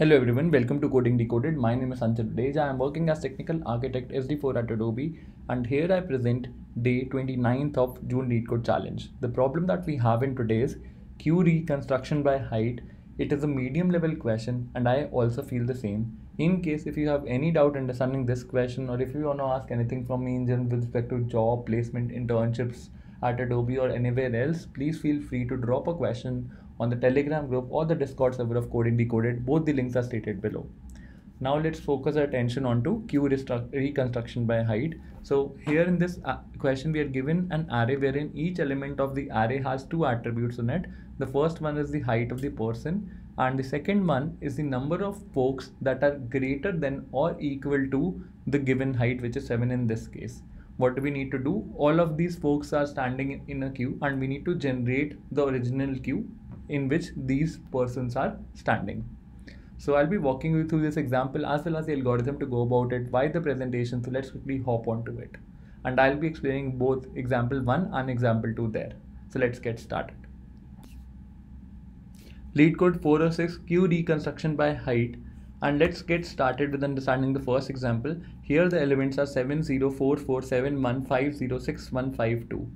Hello everyone, welcome to Coding Decoded. My name is Sanchit Deja. I am working as Technical Architect SD4 at Adobe and here I present day 29th of June LeetCode Challenge. The problem that we have in today's queue reconstruction by height, it is a medium level question and I also feel the same. In case if you have any doubt understanding this question or if you want to ask anything from me in general with respect to job, placement, internships at Adobe or anywhere else, please feel free to drop a question on the Telegram group or the Discord server of Coding Decoded. Both the links are stated below. Now let's focus our attention onto queue reconstruction by height. So here in this uh, question we are given an array wherein each element of the array has two attributes in it. The first one is the height of the person and the second one is the number of folks that are greater than or equal to the given height which is 7 in this case what do we need to do all of these folks are standing in a queue and we need to generate the original queue in which these persons are standing. So I'll be walking you through this example as well as the algorithm to go about it, why the presentation. So let's quickly hop onto it. And I'll be explaining both example 1 and example 2 there. So let's get started. LeetCode 406 queue reconstruction by height and let's get started with understanding the first example. Here the elements are 704471506152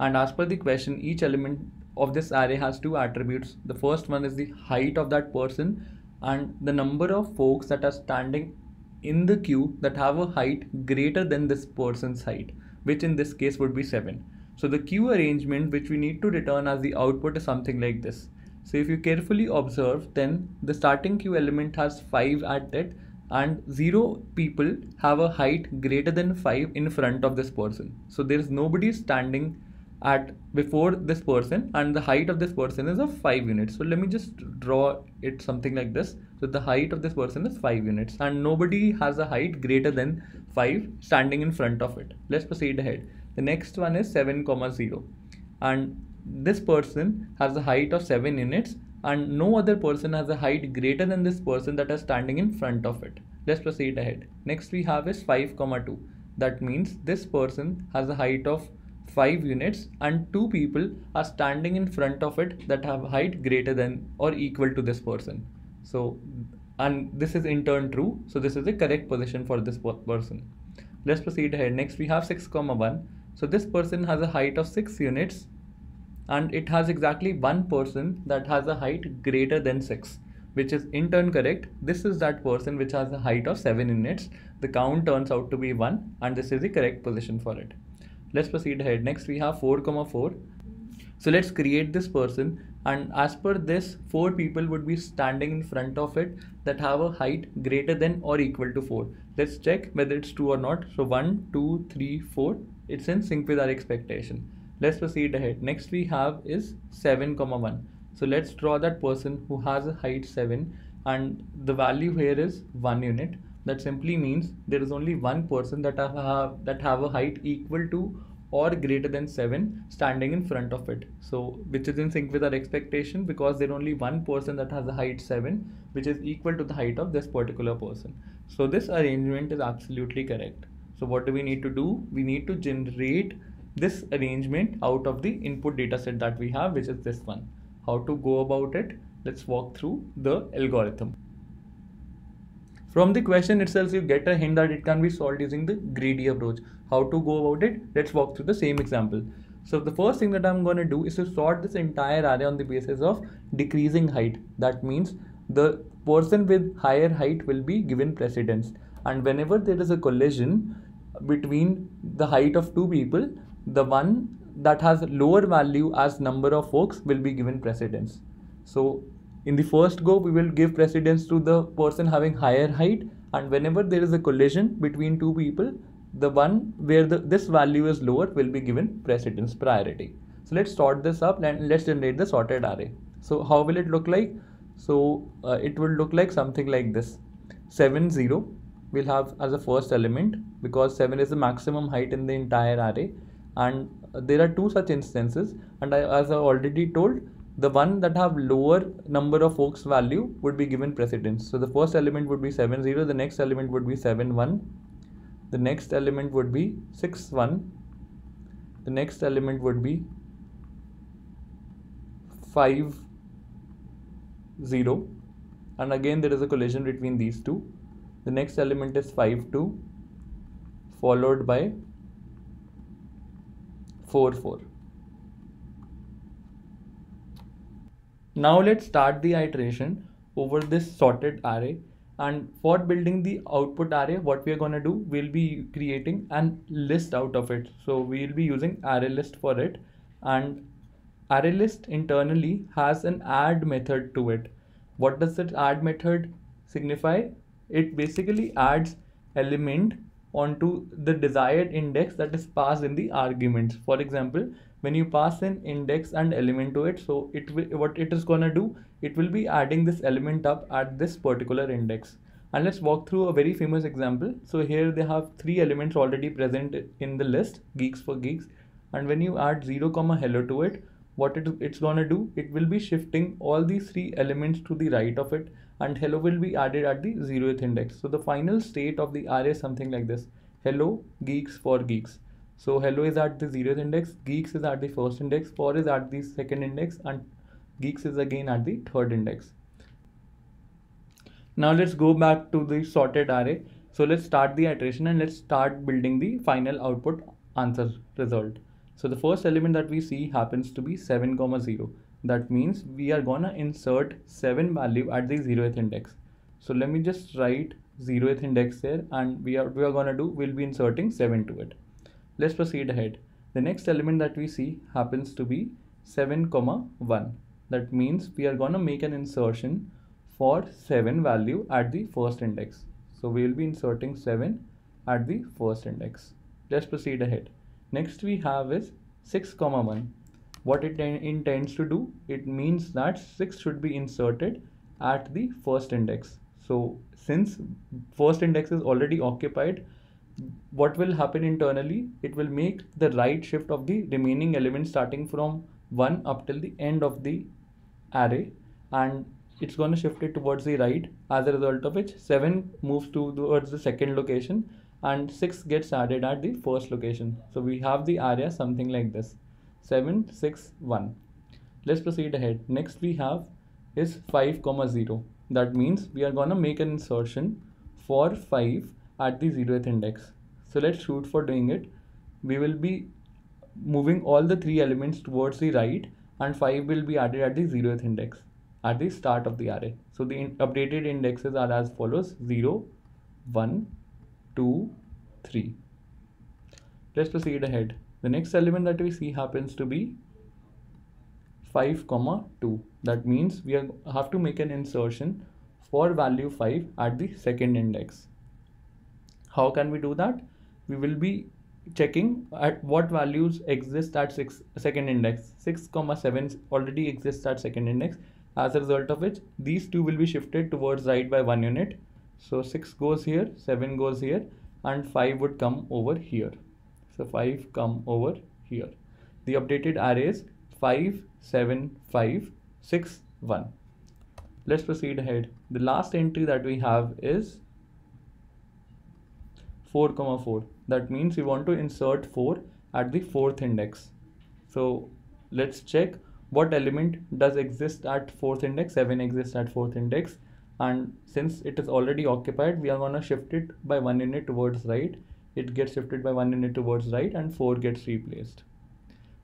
and as per the question each element of this array has two attributes. The first one is the height of that person and the number of folks that are standing in the queue that have a height greater than this person's height, which in this case would be 7. So the queue arrangement which we need to return as the output is something like this. So if you carefully observe, then the starting queue element has 5 at it and 0 people have a height greater than 5 in front of this person. So there is nobody standing at before this person and the height of this person is of 5 units. So let me just draw it something like this. So the height of this person is 5 units and nobody has a height greater than 5 standing in front of it. Let's proceed ahead. The next one is 7 comma 0 and this person has a height of 7 units and no other person has a height greater than this person that is standing in front of it. Let's proceed ahead. Next we have is 5 comma 2 that means this person has a height of 5 units and two people are standing in front of it that have height greater than or equal to this person. So and this is in turn true. So this is the correct position for this person. Let's proceed ahead. Next we have 6 comma 1 so this person has a height of 6 units and it has exactly one person that has a height greater than 6 which is in turn correct. This is that person which has a height of 7 units. The count turns out to be 1 and this is the correct position for it let's proceed ahead. Next we have 4 comma 4 so let's create this person. And as per this four people would be standing in front of it that have a height greater than or equal to 4 let's check whether it's true or not. So 1 2 3 4 it's in sync with our expectation. Let's proceed ahead. Next we have is 7 comma 1 so let's draw that person who has a height 7 and the value here is 1 unit that simply means there is only one person that have that have a height equal to or greater than 7 standing in front of it. So which is in sync with our expectation because there is only one person that has a height 7 which is equal to the height of this particular person. So this arrangement is absolutely correct. So what do we need to do? We need to generate this arrangement out of the input data set that we have which is this one. How to go about it? Let's walk through the algorithm from the question itself, you get a hint that it can be solved using the greedy approach. How to go about it? Let's walk through the same example. So the first thing that I'm going to do is to sort this entire array on the basis of decreasing height. That means the person with higher height will be given precedence. And whenever there is a collision between the height of two people, the one that has lower value as number of folks will be given precedence. So in the first go we will give precedence to the person having higher height and whenever there is a collision between two people the one where the, this value is lower will be given precedence priority. So let's sort this up and let's generate the sorted array. So how will it look like? So uh, it will look like something like this. 7 0 we'll have as a first element because 7 is the maximum height in the entire array. And there are two such instances and I, as I already told the one that have lower number of folks value would be given precedence. So the first element would be 7 0, the next element would be 7 1, the next element would be 6 1, the next element would be 5 0, and again there is a collision between these two. The next element is 5 2 followed by 4 4 now let's start the iteration over this sorted array. And for building the output array what we are going to do we'll be creating an list out of it. So we'll be using array list for it. And array list internally has an add method to it. What does that add method signify? It basically adds element onto the desired index that is passed in the arguments. For example when you pass an index and element to it so it will what it is gonna do it will be adding this element up at this particular index. And let's walk through a very famous example. So here they have three elements already present in the list geeks for geeks. And when you add 0 comma hello to it what it, it's gonna do it will be shifting all these three elements to the right of it and hello will be added at the zeroth index. So the final state of the array is something like this. Hello geeks for geeks so hello is at the zeroth index, geeks is at the first index, for is at the second index, and geeks is again at the third index. Now let's go back to the sorted array. So let's start the iteration and let's start building the final output answer result. So the first element that we see happens to be 7 comma 0. That means we are gonna insert 7 value at the 0th index. So let me just write 0th index here and we are we are gonna do we'll be inserting 7 to it. Let's proceed ahead. The next element that we see happens to be 7 comma 1. That means we are gonna make an insertion for 7 value at the first index. So we will be inserting 7 at the first index. Let's proceed ahead. Next we have is 6 comma 1. What it intends to do, it means that 6 should be inserted at the first index. So since first index is already occupied, what will happen internally it will make the right shift of the remaining element starting from 1 up till the end of the array and it's going to shift it towards the right as a result of which 7 moves to towards the second location and 6 gets added at the first location. So we have the area something like this 7 6 1 let's proceed ahead. Next we have is 5 comma 0 that means we are going to make an insertion for 5 at the zeroth index. So let's shoot for doing it. We will be moving all the three elements towards the right and 5 will be added at the zeroth index at the start of the array. So the in updated indexes are as follows 0, 1, 2, 3. Let's proceed ahead. The next element that we see happens to be 5 comma 2 that means we have to make an insertion for value 5 at the second index how can we do that? We will be checking at what values exist at six second index. 6 comma 7 already exists at second index. As a result of which these two will be shifted towards right by one unit. So 6 goes here 7 goes here and 5 would come over here. So 5 come over here. The updated array is 5 7 5 6 1 let's proceed ahead. The last entry that we have is 4 comma 4 that means we want to insert 4 at the fourth index. So let's check what element does exist at fourth index 7 exists at fourth index. And since it is already occupied we are going to shift it by one unit towards right. It gets shifted by one unit towards right and 4 gets replaced.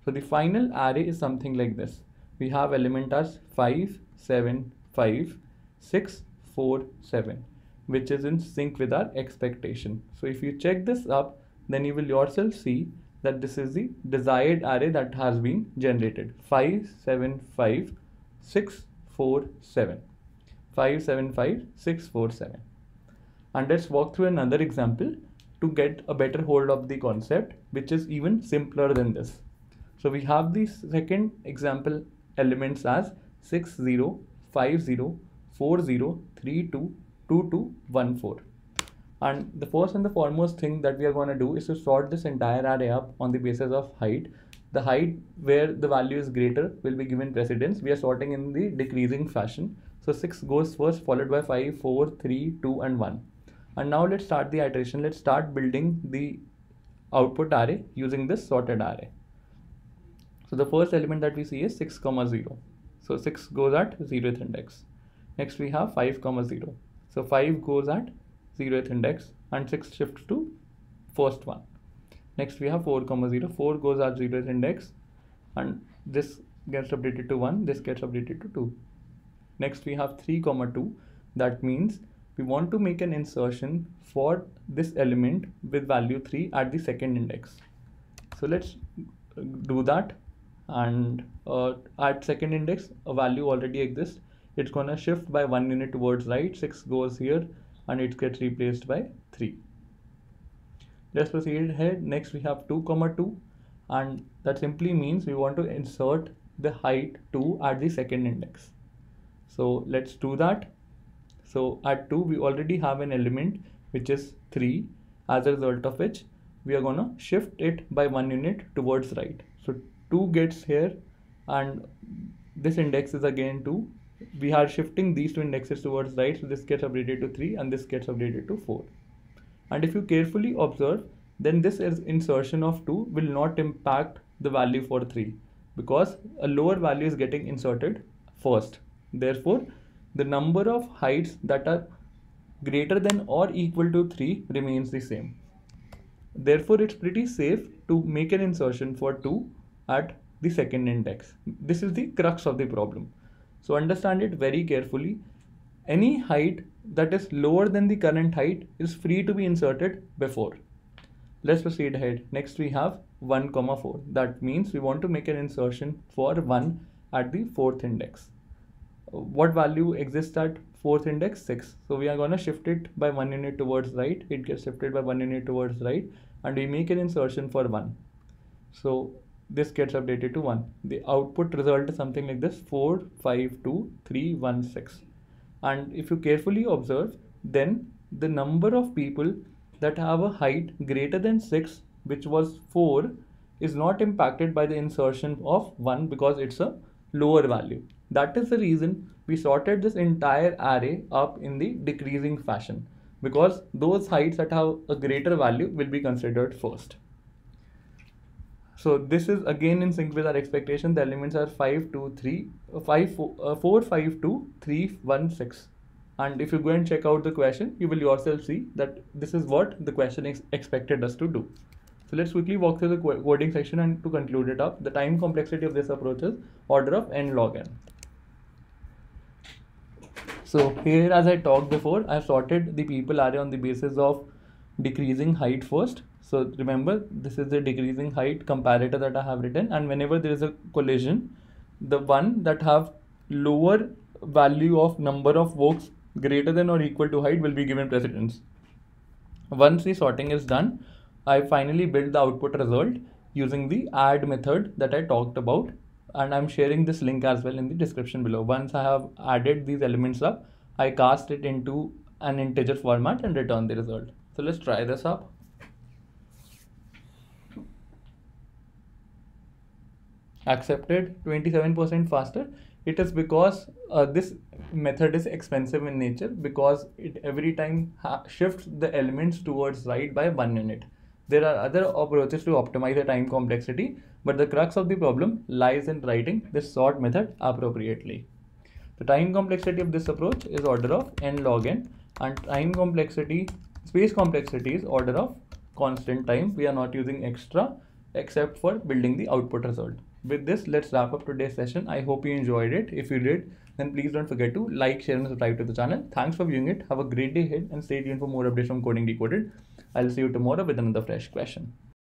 So the final array is something like this. We have element as 5 7 5 6 4 7 which is in sync with our expectation. So if you check this up, then you will yourself see that this is the desired array that has been generated. 5 7 5 6 4 7 5 7 5 6 4 7 and let's walk through another example to get a better hold of the concept which is even simpler than this. So we have the second example elements as 6 0 5 0 4 0 3 2 2214 and the first and the foremost thing that we are going to do is to sort this entire array up on the basis of height. The height where the value is greater will be given precedence. We are sorting in the decreasing fashion. So 6 goes first followed by 5 4 3 2 and 1 and now let's start the iteration. Let's start building the output array using this sorted array. So the first element that we see is 6 comma 0 so 6 goes at 0th index. Next we have 5 comma 0. So 5 goes at 0th index and 6 shifts to first one. Next we have 4 comma 0. 4 goes at 0th index and this gets updated to 1. This gets updated to 2. Next we have 3 comma 2. That means we want to make an insertion for this element with value 3 at the second index. So let's do that and uh, at second index a value already exists it's gonna shift by one unit towards right 6 goes here and it gets replaced by 3 let's proceed ahead next we have 2 comma 2 and that simply means we want to insert the height 2 at the second index. So let's do that. So at 2 we already have an element which is 3 as a result of which we are gonna shift it by one unit towards right. So 2 gets here and this index is again 2 we are shifting these two indexes towards right? So this gets updated to 3 and this gets updated to 4 and if you carefully observe then this is insertion of 2 will not impact the value for 3 because a lower value is getting inserted first. Therefore the number of heights that are greater than or equal to 3 remains the same. Therefore it's pretty safe to make an insertion for 2 at the second index. This is the crux of the problem so understand it very carefully. Any height that is lower than the current height is free to be inserted before. Let's proceed ahead. Next we have 1 comma 4. That means we want to make an insertion for 1 at the fourth index. What value exists at fourth index? 6. So we are going to shift it by 1 unit towards right. It gets shifted by 1 unit towards right and we make an insertion for 1. So this gets updated to 1 the output result is something like this 4 5 2 3 1 6 and if you carefully observe then the number of people that have a height greater than 6 which was 4 is not impacted by the insertion of 1 because it's a lower value. That is the reason we sorted this entire array up in the decreasing fashion because those heights that have a greater value will be considered first so this is again in sync with our expectation. The elements are 5, 2, 3, uh, 5, 4, uh, 4 5, 2, 3, 1, 6. And if you go and check out the question, you will yourself see that this is what the question is expected us to do. So let's quickly walk through the coding section and to conclude it up. The time complexity of this approach is order of n log n. So here as I talked before, I have sorted the people array on the basis of decreasing height first so remember this is the decreasing height comparator that I have written and whenever there is a collision the one that have lower value of number of walks greater than or equal to height will be given precedence. Once the sorting is done, I finally build the output result using the add method that I talked about and I'm sharing this link as well in the description below. Once I have added these elements up, I cast it into an integer format and return the result. So let's try this up. accepted. 27% faster. It is because uh, this method is expensive in nature because it every time shifts the elements towards right by one unit. There are other approaches to optimize the time complexity but the crux of the problem lies in writing this sort method appropriately. The time complexity of this approach is order of n log n and time complexity space complexity is order of constant time. We are not using extra except for building the output result. With this let's wrap up today's session. I hope you enjoyed it. If you did then please don't forget to like share and subscribe to the channel. Thanks for viewing it. Have a great day ahead and stay tuned for more updates from coding decoded. I'll see you tomorrow with another fresh question